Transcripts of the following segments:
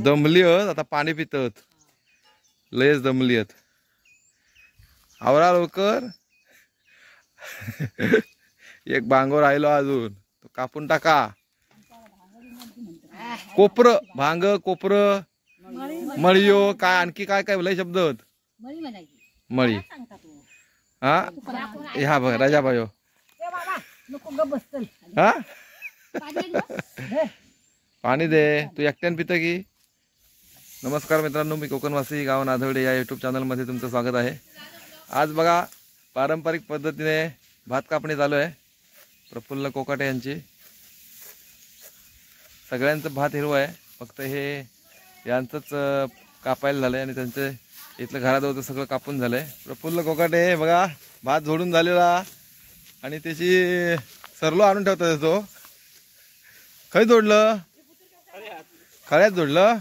दमली आहेत आता पाणी पितत. लयच दमली आहेत. आवरा लवकर. एक भांगो राहिलो अजून. तो कापून टाका. कोपर भांग कोपर. मळियो काय आणखी काय काय लय शब्द आहेत. मळी हा? ह्या बघ गप बसतल हा. पाणी दे. तू एकट्यान पितं की? नमस्कार मित्रांनो मी कोकणवासी गाव नाधवडे या यूट्यूब चॅनलमध्ये तुमचं स्वागत आहे. आज बघा पारंपरिक पद्धतीने भात कापणी चालू आहे. प्रफुल्ल कोकाटे यांची. सगळ्यांचं भात हिरवं आहे. फक्त हे यांचंच कापायला झालं आहे आणि त्यांचं इथलं घराजवळचं सगळं कापून झालं आहे प्रफुल्ल कोकाटे हे बघा भात झोडून झालेला. आणि त्याची सरलो आणून ठेवता तो. खय जोडलं? खळ्यात जोडलं?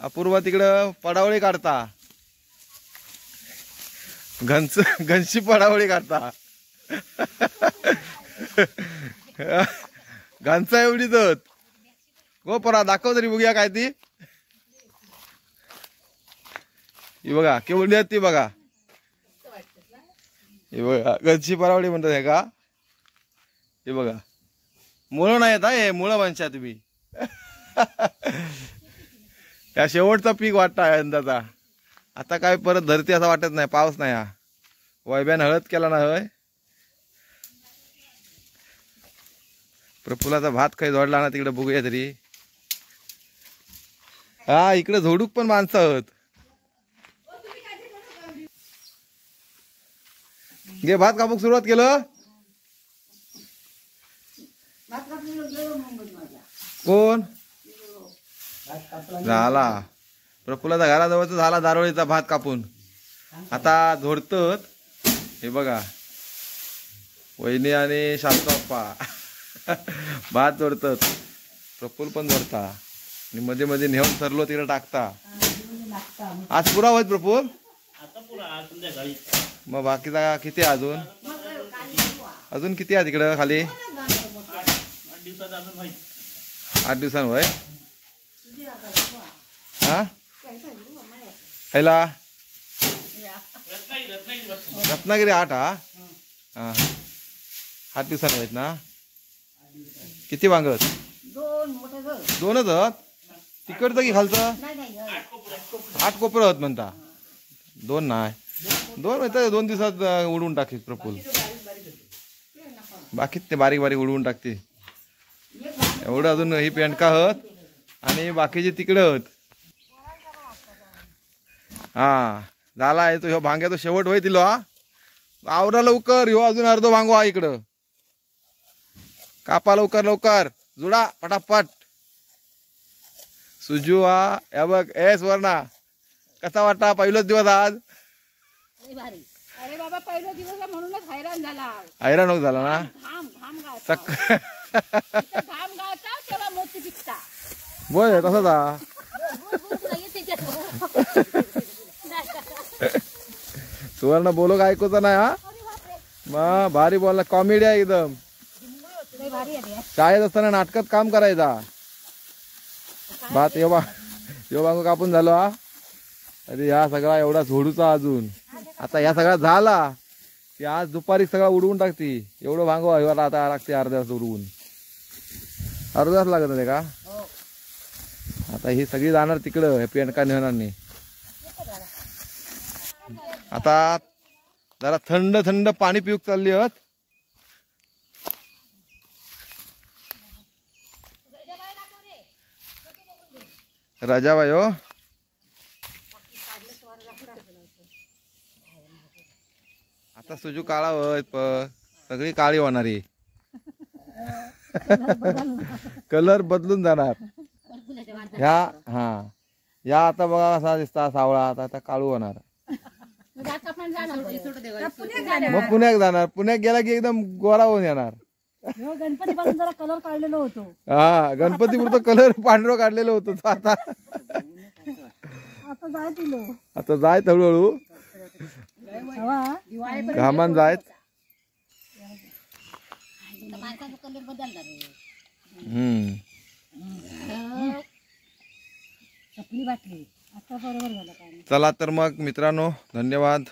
अपूर्वा तिकडं पडावळी काढता. घनच घनशी पडावळी काढता. घनचा एवढी होत गो परा दाखव तरी बघूया काय ती. ही बघा केवढी आहेत ती बघा. हे बघा घनशी परावळी म्हणतात हे का? हे बघा. मुळं नाही येत हा हे मुळं म्हणशा तुम्ही. या शेवटचा पीक वाटता यंदाचा. आता काय परत धरती असा वाटत नाही पाऊस नाही हा. वैब्यान हळद केला ना होय. प्रफुलाचा भात काही जोडला ना तिकडे बघूया तरी. हा इकडे झोडूक पण माणसं आहोत. घे भात कापूक सुरुवात केलं? कोण? झाला. प्रफुल्लाचा घराजवळचा झाला दारोळीचा भात कापून. आता झोडतत हे बघा. वहिनी आणि शास्त्राप्पा भात जोडतात प्रफुल पण जोडता आणि मध्ये मध्ये नेऊन सरलो तिकडे टाकता. आज पुरा होत प्रफुल मग बाकीचा किती अजून? अजून किती आहे तिकडं खाली? आठ दिवसांवर हा? हैला रत्नागिरी आठ हा? हा. आठ दिवसांनी आहेत ना? किती वांगत दोनच आहेत? तिकडचं की खालचं. आठ कोपरं आहेत म्हणता. दोन नाही. दोन म्हणजे दोन दिवसात उडवून टाकते प्रफुल बाकी ते बारीक बारीक उडवून टाकते एवढं अजून ही पेंडका हत आणि बाकीचे तिकडं हत. हा झाला आहे तो ह्यो भांग्या तो शेवट होय तिलो. हा आवरा लवकर ह्यो अजून अर्धो भांगो हा इकडं. कापा लवकर लवकर. जुडा पटापट. सुजू हा या बघ ए स्वर्णा कसा वाटता पहिलाच दिवस आज? अरे बाबा पहिला दिवस म्हणूनच हैराण झाला हैराण होत झाला ना? सक बोल तसंच हा भूक सुवर्ण बोलो का ऐकूचा नाही हा मग भारी बोलला कॉमेडी आहे एकदम शाळेत असताना नाटकात काम करायचा भात यो बा यो बांगू कापून झालो हा अरे या सगळा एवढा झोडूचा अजून आता या सगळा झाला की आज दुपारी सगळा उडवून टाकती एवढं भांगो आता लागते अर्ध्यास तास उडवून अर्धा तास लागत नाही का आता ही सगळी जाणार तिकडं हे पेंडका नेणार नाही आता जरा थंड थंड पाणी पिऊक चालली आहोत राजाबाई हो. आता सुजू काळा प सगळी काळी होणारी. कलर बदलून जाणार. ह्या हा. या आता बघा कसा दिसता सावळा आता आता काळू होणार. मग पुण्यात जाणार. पुण्यात गेला की एकदम गोरा होऊन येणार. हो, जरा कलर काढलेलो होतो. हा गणपती पुरतं कलर पांढरं काढलेलं होतं तो आता. आता जाय आता जाय हळूहळू. हवा. घामान जायत. हम्म. बाटली. आता बरोबर झालं पाणी चला तर मग मित्रांनो धन्यवाद.